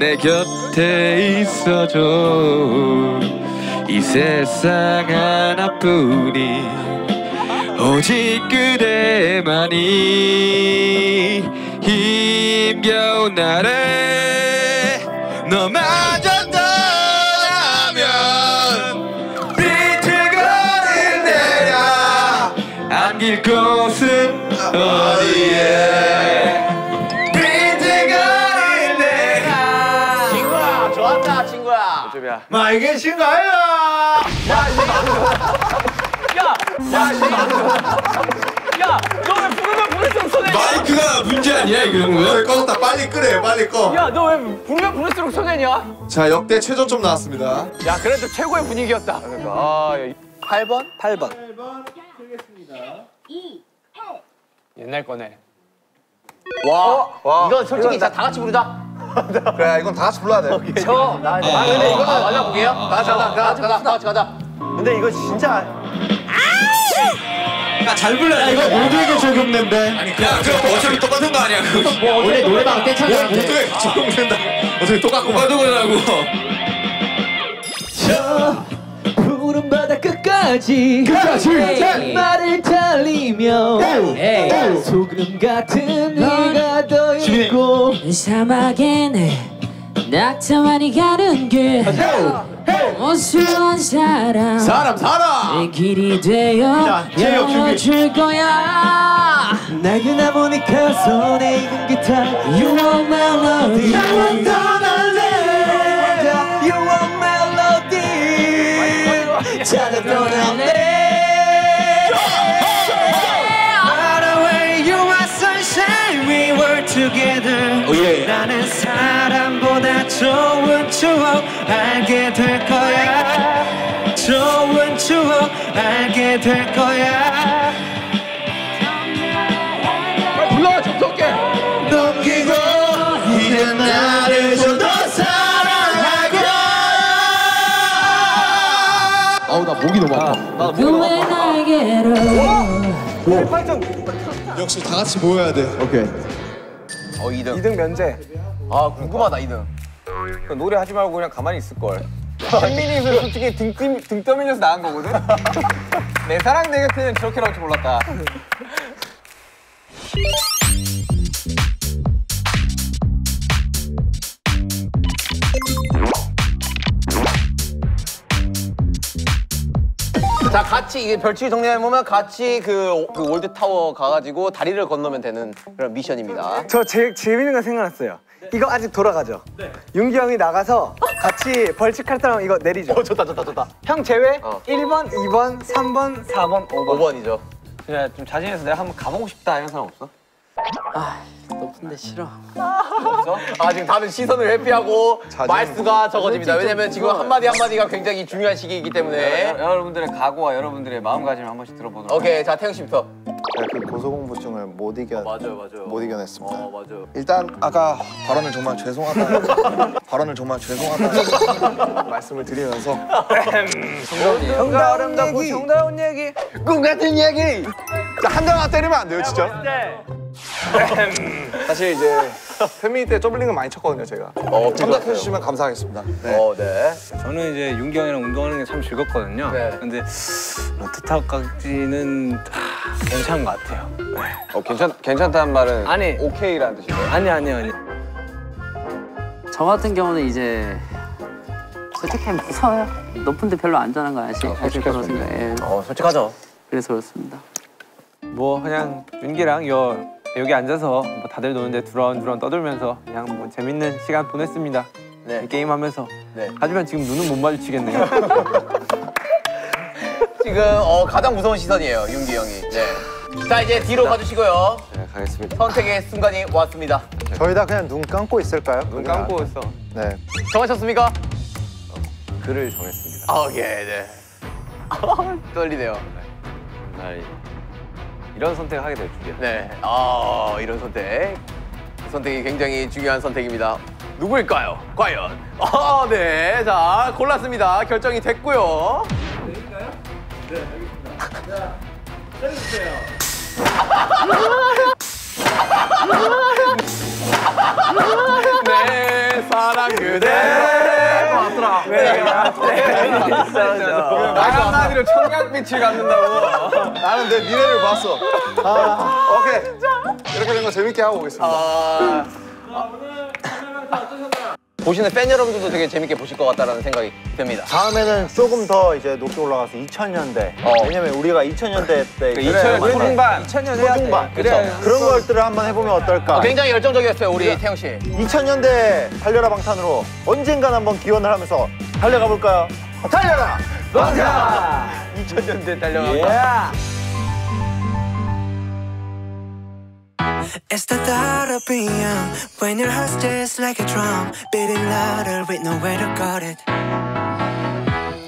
Speaker 11: 내 곁에 있어줘. 이 세상 하나뿐이 오직 그대만이 힘겨운 날에 너마저 떠나면 비틀거린 내가 안길 곳은 어디에 비틀거린 내가
Speaker 2: 친구야 좋았다 친구야.
Speaker 5: 마 이게 친구야.
Speaker 2: 야 너 왜 부르면 부를수록 손해?
Speaker 11: 마이크가 문제 아니야 이런
Speaker 4: 어, 꺼졌다 빨리 끄래 빨리 꺼.
Speaker 2: 야 너 왜 부르면 부를수록 손해냐?
Speaker 4: 자 역대 최저점 나왔습니다.
Speaker 2: 야 그래도 최고의 분위기였다. 그러니까 아, 야, 8번?
Speaker 1: 8번.
Speaker 2: 옛날 거네.
Speaker 4: 와, 와.
Speaker 2: 이건 솔직히 진짜 다 같이 부르자.
Speaker 4: 그래 이건 다 같이 불러야 돼.
Speaker 2: 저, 나, 아, 근데 이거 맞아 볼게요. 다 같이 가자, 다 가자, 다 가자.
Speaker 1: 근데 이거 진짜
Speaker 11: 잘 불러야 이거
Speaker 4: 모두에게 적용된대.
Speaker 11: 아니 야. 그거 어차피 똑같은 거 아니야 그거.
Speaker 13: 원래 노래방 떼창
Speaker 4: 모두에게 적용된다. 어떻게 똑같고
Speaker 11: 똑같은 거라고.
Speaker 15: 저 푸른 바다 끝까지 말을 달리며 소금 같은 네가 더 있고
Speaker 3: 사막에는 낙타만이 가는 길 어수선 사람
Speaker 5: 사람 사람.
Speaker 3: 내 길이 되어. 열어줄 거야
Speaker 15: 나그나 보니까 손에 익은 기타
Speaker 3: You are melody
Speaker 15: You are melody 찾아 떠나네
Speaker 16: Right away, you are sunshine. We were together. 나는 사람보다 좋은 추억 알게 될 거야. 좋은 추억 알게 될 거야.
Speaker 2: 불러, 접속해.
Speaker 16: 넘기고 이제 나를 좀 더 사랑하고.
Speaker 4: 아우 나 목이 너무 아파.
Speaker 3: 왜 날개로
Speaker 4: 역시 다 같이 모여야 돼. 오케이.
Speaker 2: 어, 2등.
Speaker 1: 2등 면제.
Speaker 2: 아, 궁금하다, 2등.
Speaker 1: 그 노래 하지 말고 그냥 가만히 있을 걸. 혜민이 그 솔직히 등, 등, 등 떠밀려서 나간 거거든. 내 사랑 내 곁에는 저렇게 나올 줄 몰랐다.
Speaker 2: 자, 같이 이게 벌칙 정리해 보면 같이 그, 그 월드 타워 가가지고 다리를 건너면 되는 그런 미션입니다.
Speaker 1: 저 제일 재밌는 거 생각났어요. 이거 아직 돌아가죠? 네. 윤기 형이 나가서 같이 벌칙할 사람 이거 내리죠.
Speaker 2: 어, 좋다, 좋다, 좋다.
Speaker 1: 형 제외
Speaker 2: 어.
Speaker 1: 1번, 2번, 3번, 4번, 5번.
Speaker 2: 5번이죠.
Speaker 1: 그냥 좀 자신해서 내가 한번 가보고 싶다 이런 사람 없어?
Speaker 13: 높은데 싫어?
Speaker 2: 아, 지금 다들 시선을 회피하고 말수가 적어집니다. 왜냐면 지금 한마디 한마디가 굉장히 중요한 시기이기 때문에.
Speaker 1: 여러분들의 각오와 여러분들의 마음가짐을 한 번씩 들어보도록
Speaker 2: 오케이, 자, 태영 씨부터.
Speaker 4: 제가 그 고소공포증을 못 이겨
Speaker 2: 맞아요, 맞아요.
Speaker 4: 못 이겨냈습니다.
Speaker 2: 어, 맞아요.
Speaker 4: 일단 아까 발언을 정말 죄송하다 발언을 정말 죄송하다 말씀을 드리면서
Speaker 1: 정다운 얘기. 정다운 얘기.
Speaker 4: 꿈 같은 얘기 한 대만 때리면 안 돼요 진짜 사실 이제 팬미팅 때 더블링을 많이 쳤거든요 제가
Speaker 2: 어,
Speaker 4: 참작해 주시면 감사하겠습니다 네.
Speaker 2: 어, 네.
Speaker 1: 저는 이제 윤기 형이랑 운동하는 게 참 즐겁거든요.
Speaker 2: 네.
Speaker 1: 근데 로트타까지는 아,
Speaker 2: 괜찮은 것 같아요.
Speaker 17: 어, 괜찮, 괜찮다는 말은
Speaker 3: 아니.
Speaker 17: 오케이라는 뜻인가요?
Speaker 3: 아니 아니 아니. 저 같은 경우는 이제 솔직히 무서워요. 높은데 별로 안전한 거 아시? 아실 거라고 생각해.
Speaker 2: 어, 솔직하죠.
Speaker 3: 그래서 그렇습니다.
Speaker 1: 뭐 그냥 윤기랑 여, 여기 앉아서 뭐 다들 노는데 두런두런 떠들면서 그냥 뭐 재밌는 시간 보냈습니다.
Speaker 2: 네.
Speaker 1: 게임하면서.
Speaker 2: 네.
Speaker 1: 하지만 지금 눈은 못 마주치겠네요.
Speaker 2: 지금 어, 가장 무서운 시선이에요, 윤기 형이. 네. 자, 이제 뒤로 가주시고요.
Speaker 17: 네, 가겠습니다.
Speaker 2: 선택의 순간이 왔습니다.
Speaker 9: 저희 다 그냥 눈 감고 있을까요?
Speaker 1: 눈 감고 있어.
Speaker 9: 네.
Speaker 2: 정하셨습니까?
Speaker 17: 글을 정했습니다.
Speaker 2: 아, 예, 네. 떨리네요.
Speaker 17: 날 이런 선택을 하게 될 줄이야.
Speaker 2: 네. 아, 이런 선택. 이 선택이 굉장히 중요한 선택입니다. 누구일까요? 과연? 아, 네. 자, 골랐습니다. 결정이 됐고요. 내 사랑 그대.
Speaker 17: 말 한마디로 청량빛을 갖는다고.
Speaker 9: 나는 내 미래를 봤어. 아, 오케이. 이렇게 된 거 재밌게 하고 오겠습니다.
Speaker 2: 아, 보시는 팬 여러분들도 되게 재밌게 보실 것 같다라는 생각이 듭니다.
Speaker 9: 다음에는 조금 더 이제 높게 올라가서 2000년대. 왜냐면 우리가 2000년대 때
Speaker 17: 2000년
Speaker 9: 우리는
Speaker 17: 초중반.
Speaker 1: 2000년
Speaker 9: 초중반.
Speaker 2: 그래.
Speaker 9: 그런 것들을 한번 해보면 어떨까?
Speaker 2: 어, 굉장히 열정적이었어요, 우리 태영 씨.
Speaker 9: 2000년대 달려라 방탄으로 언젠간 한번 기원을 하면서 달려가 볼까요? 달려라!
Speaker 2: 방탄! 2000년대 달려가.
Speaker 18: It's the thought of being when your heart's just like a drum, beating louder with nowhere to guard it.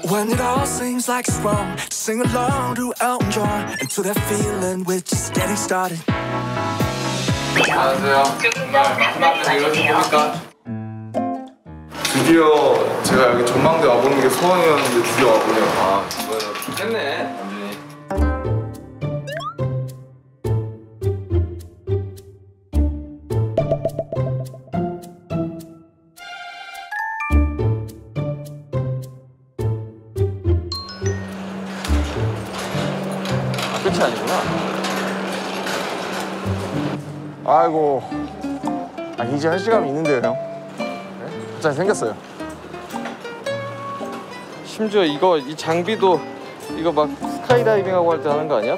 Speaker 18: When it all seems like it's wrong, sing along to Elton John to that feeling we're just getting started.
Speaker 4: 드디어 제가 여기 전망대 와보는 게 소원이었는데 드디어 와보네요. 아,
Speaker 17: 좋겠네.
Speaker 4: 아이고. 아, 이제 할 시간이 있는데요, 형. 갑자기 생겼어요.
Speaker 17: 심지어 이거 이 장비도 이거 막 스카이다이빙 하고 할 때 하는 거 아니야?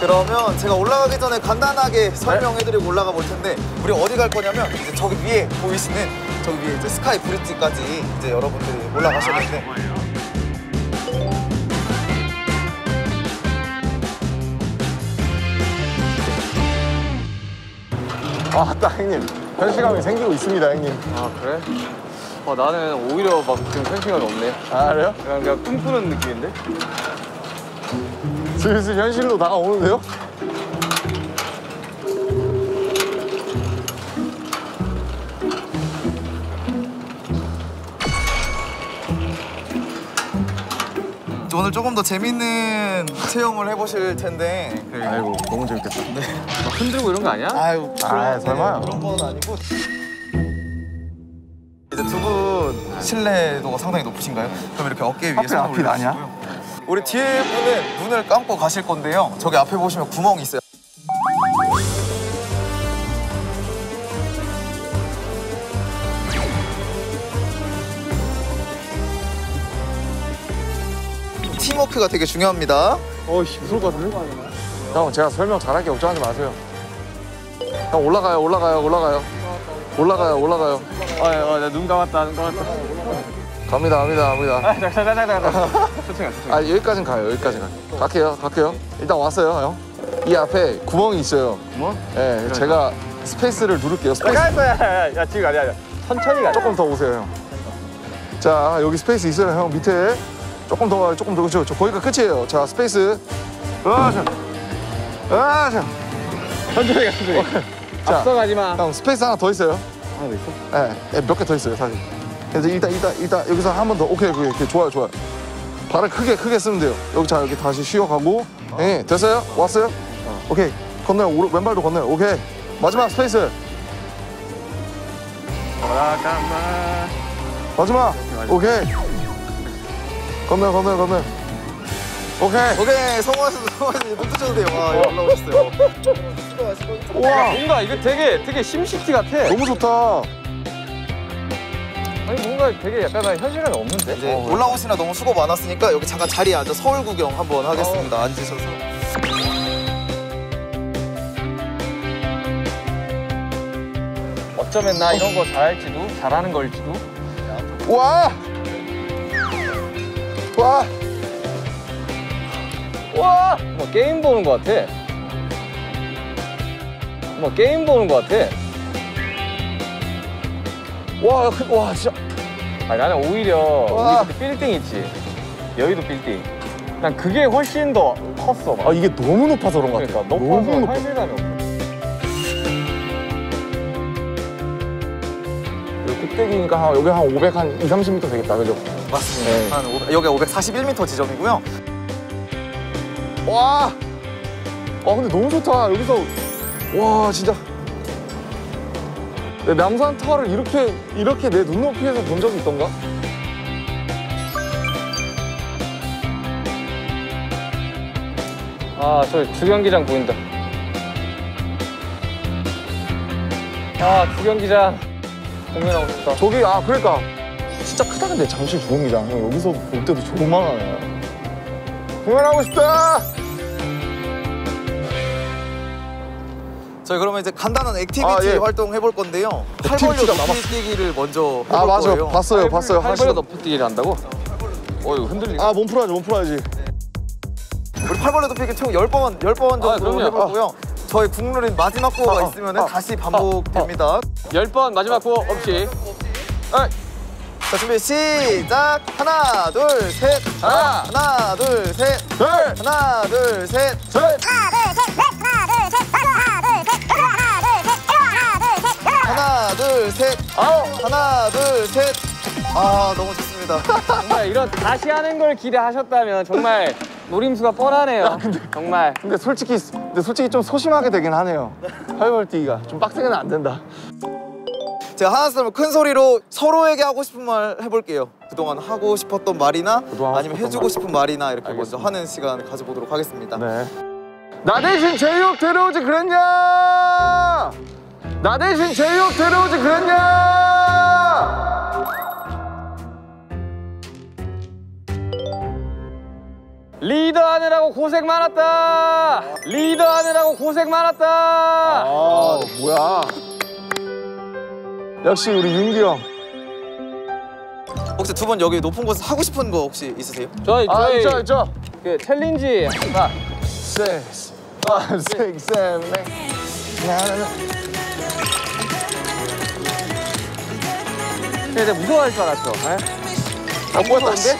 Speaker 9: 그러면 제가 올라가기 전에 간단하게 설명해드리고 올라가 볼 텐데 우리 어디 갈 거냐면 이제 저기 위에 보이시는 저기 위에 이제 스카이 브릿지까지 이제 여러분들이 올라가셔야 되는데
Speaker 4: 아, 딱 형님. 현실감이 생기고 있습니다, 형님.
Speaker 17: 아 그래? 어 나는 오히려 막 지금 현실감이 없네.
Speaker 4: 아, 그래요?
Speaker 17: 그냥 그냥 꿈꾸는 느낌인데?
Speaker 4: 슬슬 현실로 다가오는데요?
Speaker 9: 오늘 조금 더 재밌는 체험을 해보실 텐데
Speaker 4: 아이고, 너무 재밌겠다.
Speaker 17: 막 흔들고 이런 거 아니야?
Speaker 9: 아유
Speaker 4: 아, 설마요.
Speaker 9: 그런 건 아니고 이제 두 분 신뢰도가 상당히 높으신가요? 그럼 이렇게 어깨 위에 손을
Speaker 4: 앞이 나냐?
Speaker 9: 올려주시고요. 우리 뒤에 분은 눈을 감고 가실 건데요. 저기 앞에 보시면 구멍이 있어요. 팀워크가 되게 중요합니다.
Speaker 4: 어이씨, 무서울 것 같은데? 형, 제가 설명 잘할 게 걱정하지 마세요. 형, 올라가요, 올라가요, 올라가요. 올라가요, 올라가요.
Speaker 17: 아 나 눈 감았다 눈 감았다.
Speaker 4: 갑니다, 갑니다, 갑니다.
Speaker 17: 아 잠깐 잠깐 잠깐 잠깐. 천천히 가 천천히.
Speaker 4: 아, 여기까진 가요, 여기까진 가요. 갈게요, 갈게요. 일단 왔어요, 형. 이 앞에 구멍이 있어요.
Speaker 17: 구멍?
Speaker 4: 예, 제가 스페이스를 누를게요. 스페이스.
Speaker 17: 야 야 야 야, 지금 아니야 아니야. 천천히 가.
Speaker 4: 조금 더 오세요, 형. 자, 여기 스페이스 있어요, 형. 밑에. 조금 더 가요, 조금 더. 그렇죠. 저 거기가 끝이에요. 자, 스페이스. 아, 자. 아, 자.
Speaker 17: 천천히 가 천천히.
Speaker 4: 자,
Speaker 17: 앞서가지 마.
Speaker 4: 형, 스페이스 하나 더 있어요.
Speaker 17: 하나 더 있어?
Speaker 4: 예, 몇개 더 있어요, 사실. 그래서 일단, 일단, 일단 여기서 한 번 더. 오케이, 오케이, 오케이. 좋아요, 좋아요. 발을 크게, 크게 쓰면 돼요. 여기 자, 여기 다시 쉬어가고. 예, 됐어요? 왔어요? 오케이. 건너요. 오른, 왼발도 건너요. 오케이. 마지막 스페이스. 마지막. 오케이. 건너요, 건너요, 건너요. 오케이.
Speaker 9: 오케이 성공하셨어 성공하셨어 눈 뜨셔도 돼요 와 이거 올라오셨어요
Speaker 4: 우와.
Speaker 17: 뭔가 이거 되게 되게 심시티 같아.
Speaker 4: 너무 좋다.
Speaker 17: 아니 뭔가 되게 약간 현실감이 없는데?
Speaker 9: 이제 올라오시나 너무 수고 많았으니까 여기 잠깐 자리에 앉아 서울 구경 한번 하겠습니다 앉으셔서
Speaker 17: 어쩌면 나 이런 거 잘할지도 잘하는 걸지도.
Speaker 4: 와. 와.
Speaker 17: 와! 뭐 게임 보는 것 같아. 뭐 게임 보는 것 같아.
Speaker 4: 와, 와, 진짜.
Speaker 17: 아니 나는 오히려
Speaker 4: 와.
Speaker 17: 우리 빌딩 있지. 여의도 빌딩. 난 그게 훨씬 더 컸어. 막.
Speaker 4: 아, 이게 너무 높아서 그런 것 같아.
Speaker 17: 그러니까 높아서
Speaker 4: 너무 높아.
Speaker 17: 없어.
Speaker 4: 꼭대기니까 한, 여기 한 500, 한 2, 30m 되겠다, 그죠?
Speaker 9: 맞습니다
Speaker 4: 네.
Speaker 9: 한 500, 여기가 541m 지점이고요
Speaker 4: 와! 와, 근데 너무 좋다. 여기서, 와, 진짜. 내 남산 타워를 이렇게, 이렇게 내 눈높이에서 본 적이 있던가?
Speaker 17: 아, 저 주경기장 보인다. 아, 주경기장 공연하고 싶다.
Speaker 4: 저기, 아, 그러니까. 진짜 크다, 근데 잠실 주경기장. 형, 여기서 볼 때도 조망하네. 공연하고 싶다!
Speaker 9: 저희 그러면 이제 간단한 activity
Speaker 4: 아, 예.
Speaker 9: 활동 해볼 건데요 팔벌려
Speaker 4: activity가
Speaker 9: 높이
Speaker 4: 남았어.
Speaker 9: 뛰기를 먼저 해볼
Speaker 4: 아, 맞아요.
Speaker 9: 거예요
Speaker 4: 봤어요, 봤어요.
Speaker 17: 팔벌려
Speaker 4: 하시는-
Speaker 17: 높이 뛰기를 한다고? 어, 이거 흔들리고.
Speaker 4: 아, 몸 풀어야지, 몸 풀어야지.
Speaker 9: 우리 팔벌려 높이기 총 10번, 10번 정도
Speaker 17: 아.
Speaker 9: 해볼 거고요 저희 국룰인 마지막 구호가
Speaker 4: 아, 아,
Speaker 9: 있으면
Speaker 4: 아,
Speaker 9: 다시 반복됩니다
Speaker 17: 열번 마지막 구호 없이. 아,
Speaker 9: 자 준비 시작 하나 둘 셋 하나 하나 둘 셋
Speaker 4: 둘!
Speaker 9: 하나 둘셋
Speaker 4: 셋!
Speaker 9: 하나 둘 셋
Speaker 4: 아홉!
Speaker 9: 하나 둘 셋 아 너무 좋습니다
Speaker 17: 정말 이런 다시 하는 걸 기대하셨다면 정말 노림수가 뻔하네요. 정말.
Speaker 4: 근데 솔직히, 근데 솔직히 좀 소심하게 되긴 하네요. 팔벌 뛰기가. 좀 빡세게는 안 된다.
Speaker 9: 제가 하나 둘큰 소리로 서로에게 하고 싶은 말 해볼게요 그동안 하고 싶었던 말이나
Speaker 4: 그동안 하고
Speaker 9: 아니면
Speaker 4: 싶었던
Speaker 9: 해주고
Speaker 4: 말.
Speaker 9: 싶은 말이나 이렇게 먼저 하는 시간 가져보도록 하겠습니다
Speaker 4: 네. 나 대신 제이홉 데려오지 그랬냐? 나 대신 제이홉 데려오지 그랬냐?
Speaker 17: 리더 하느라고 고생 많았다. 리더 하느라고 고생 많았다.
Speaker 4: 아, 뭐야? 역시 우리 윤기 형.
Speaker 9: 혹시 두 분 여기 높은 곳에서 하고 싶은 거 혹시 있으세요?
Speaker 17: 저희
Speaker 4: 아,
Speaker 17: 저희
Speaker 4: 있죠, 있죠.
Speaker 17: 그 challenge 아,
Speaker 4: Six, five, six, seven, eight. 나, 나, 나.
Speaker 17: 근데 무서워할 줄 알았어. 에?
Speaker 4: 안 무서운데?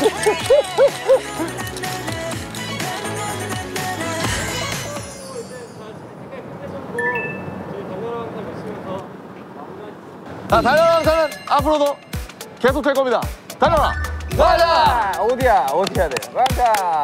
Speaker 4: 자, 달려라 는 앞으로도 계속 될 겁니다. 달려라!
Speaker 17: 가자. 어디야? 어디 해야 돼? 가자.